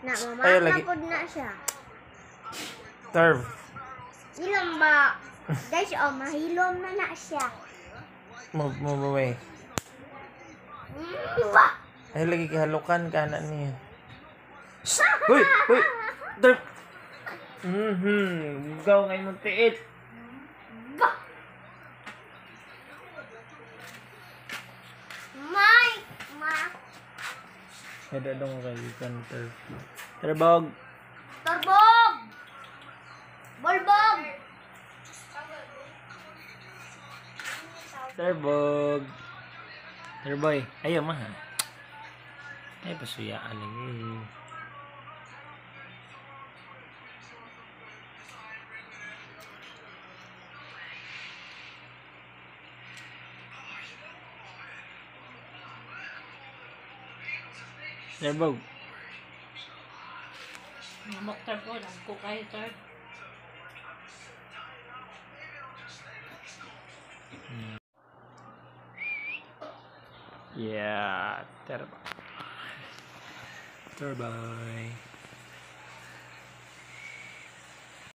Na Ayaw mama lagi. pod na siya. Turf. Ilang ba? Guys, oh, mahilom na na siya. Mo mo mo may. Mm, ba? Ay lagi kihalukan ka na niya. Hoy, hoy. Turf. Mhm. Ikaw ngay mo tiit. Ba? Ada dong kay turf. Terbog. torbog! Bolbog! Terbog. Terboy. Ayaw mah. Ay pasuyaan lagi. Terbog. Moktar po, nagko kayo, sir. Yeah, terboy. Terboy.